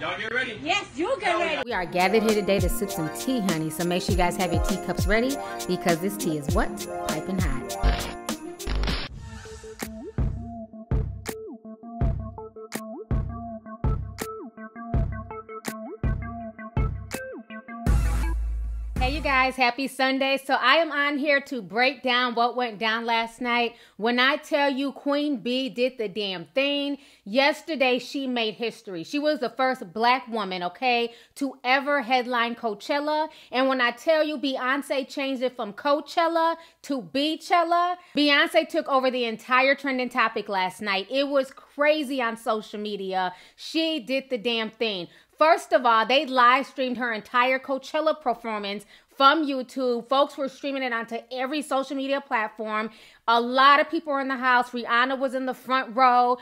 Y'all get ready? Yes, you get ready. We are gathered here today to sip some tea, honey. So make sure you guys have your teacups ready because this tea is what? Piping hot. Hey, you guys, happy Sunday. So, I am on here to break down what went down last night. When I tell you Queen Bee did the damn thing, yesterday she made history. She was the first black woman, okay, to ever headline Coachella. And when I tell you Beyonce changed it from Coachella to Beychella, Beyonce took over the entire trending topic last night. It was crazy on social media. She did the damn thing. First of all, they live streamed her entire Coachella performance from YouTube. Folks were streaming it onto every social media platform. A lot of people were in the house. Rihanna was in the front row.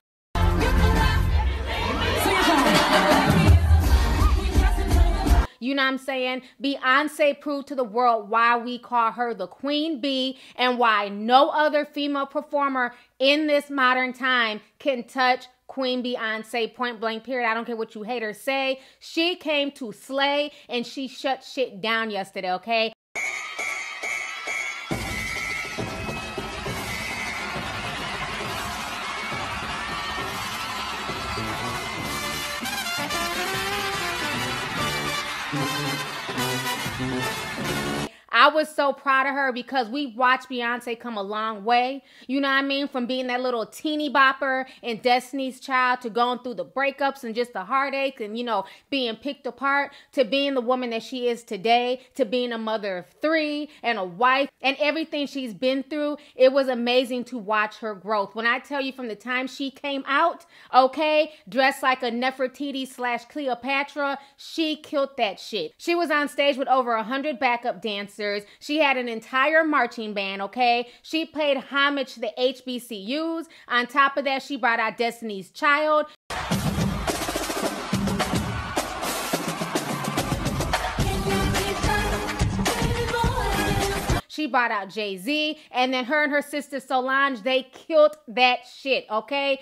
You know what I'm saying? Beyonce proved to the world why we call her the Queen Bee and why no other female performer in this modern time can touch Queen Beyonce, point blank, period. I don't care what you haters say. She came to slay and she shut shit down yesterday, okay? I was so proud of her because we watched Beyonce come a long way. You know what I mean? From being that little teeny bopper in Destiny's Child to going through the breakups and just the heartache and, you know, being picked apart to being the woman that she is today, to being a mother of three and a wife and everything she's been through. It was amazing to watch her growth. When I tell you from the time she came out, okay, dressed like a Nefertiti slash Cleopatra, she killed that shit. She was on stage with over a hundred backup dancers she had an entire marching band, okay? She paid homage to the HBCUs. On top of that, she brought out Destiny's Child. She brought out Jay Z, and then her and her sister Solange, they killed that shit, okay?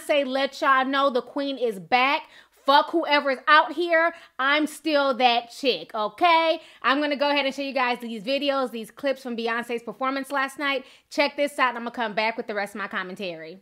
Beyonce let y'all know the queen is back. Fuck whoever's out here. I'm still that chick, okay? I'm to go ahead and show you guys these videos, these clips from Beyonce's performance last night. Check this out, and I'm to come back with the rest of my commentary.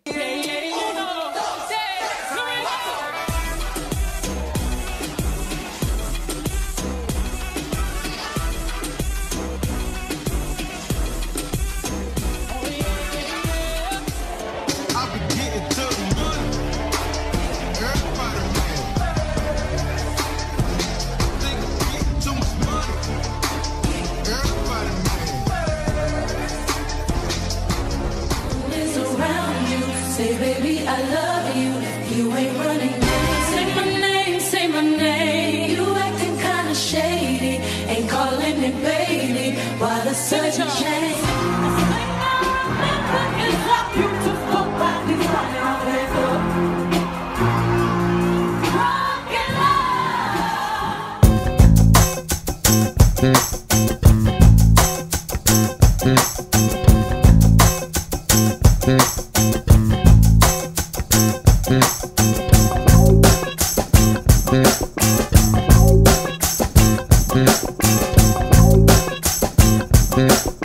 Baby. Why the sudden change? Better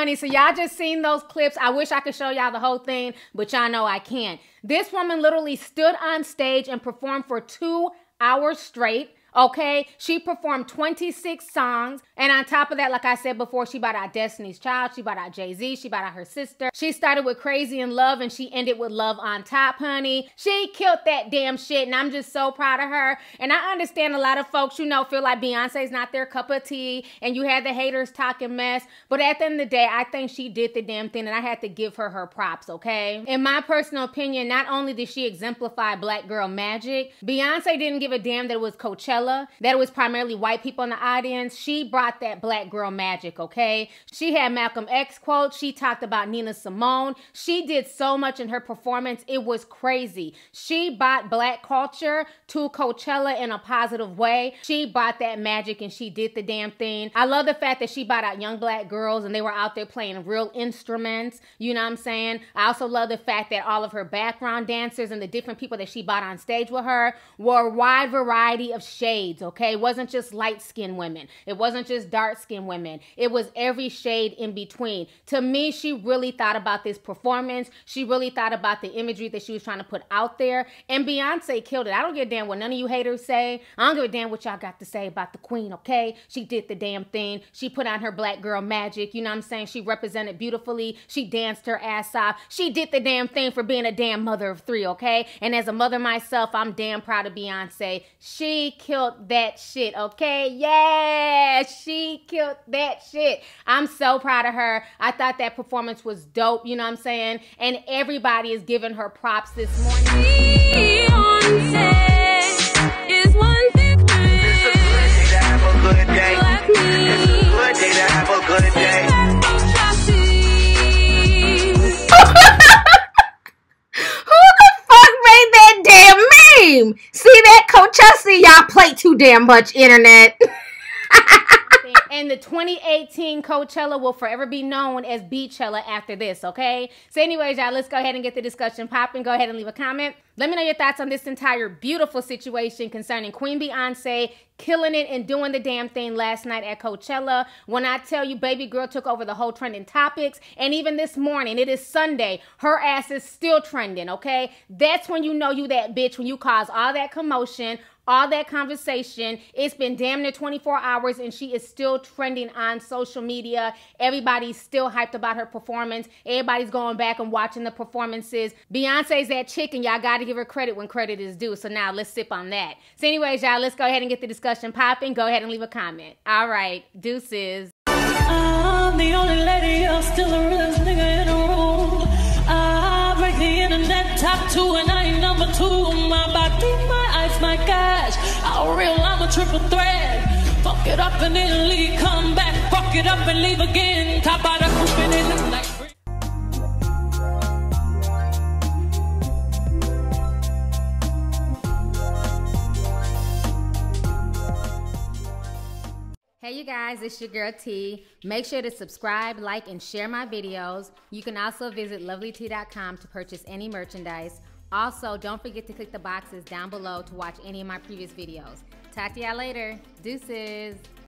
honey. So y'all just seen those clips. I wish I could show y'all the whole thing, but y'all know I can't. This woman literally stood on stage and performed for two hours straight. Okay, she performed 26 songs, and on top of that, like I said before, she bought out Destiny's Child, she bought out Jay Z, she bought out her sister. She started with Crazy in Love, and she ended with Love on Top, honey. She killed that damn shit, and I'm just so proud of her. And I understand a lot of folks, you know, feel like Beyonce's not their cup of tea, and you had the haters talking mess. But at the end of the day, I think she did the damn thing, and I had to give her her props, okay? In my personal opinion, not only did she exemplify black girl magic, Beyonce didn't give a damn that it was Coachella that it was primarily white people in the audience, she brought that black girl magic, okay? She had Malcolm X quotes. She talked about Nina Simone. She did so much in her performance. It was crazy. She brought black culture to Coachella in a positive way. She brought that magic and she did the damn thing. I love the fact that she brought out young black girls and they were out there playing real instruments. You know what I'm saying? I also love the fact that all of her background dancers and the different people that she brought on stage with her were a wide variety of shades shades, okay? It wasn't just light skinned women, it wasn't just dark skinned women, it was every shade in between. To me, she really thought about this performance. She really thought about the imagery that she was trying to put out there. And Beyonce killed it. I don't give a damn what none of you haters say. I don't give a damn what y'all got to say about the queen, okay? She did the damn thing. She put on her black girl magic. You know what I'm saying? She represented beautifully. She danced her ass off. She did the damn thing for being a damn mother of three, okay? And as a mother myself, I'm damn proud of Beyonce. She killed killed that shit, okay? Yeah, she killed that shit. I'm so proud of her. I thought that performance was dope, you know what I'm saying? And everybody is giving her props this morning. Beyonce Coach Chelsea? Y'all play too damn much internet. and the 2018 Coachella will forever be known as Beychella after this, okay? So, anyways, y'all, let's go ahead and get the discussion popping. Go ahead and leave a comment. Let me know your thoughts on this entire beautiful situation concerning Queen Beyonce killing it and doing the damn thing last night at Coachella. When I tell you, baby girl took over the whole trending topics, and even this morning, it is Sunday, her ass is still trending, okay? That's when you know you that bitch, when you cause all that commotion, all that conversation. It's been damn near 24 hours and she is still trending on social media. Everybody's still hyped about her performance. Everybody's going back and watching the performances. Beyonce's that chick and y'all got to give her credit when credit is due. So now let's sip on that. So anyways, y'all, let's go ahead and get the discussion popping. Go ahead and leave a comment. All right. Deuces. I'm the only lady, you're still realest nigga in the room. I break the internet top two and I ain't number two. My body, my my cash. I'll real, I'm a triple threat. Fuck it up and then leave, come back. Fuck it up and leave again. Top out of hooping in the night. Hey you guys, it's your girl T. Make sure to subscribe, like, and share my videos. You can also visit lovelyt.com to purchase any merchandise. Also, don't forget to click the boxes down below to watch any of my previous videos. Talk to y'all later. Deuces.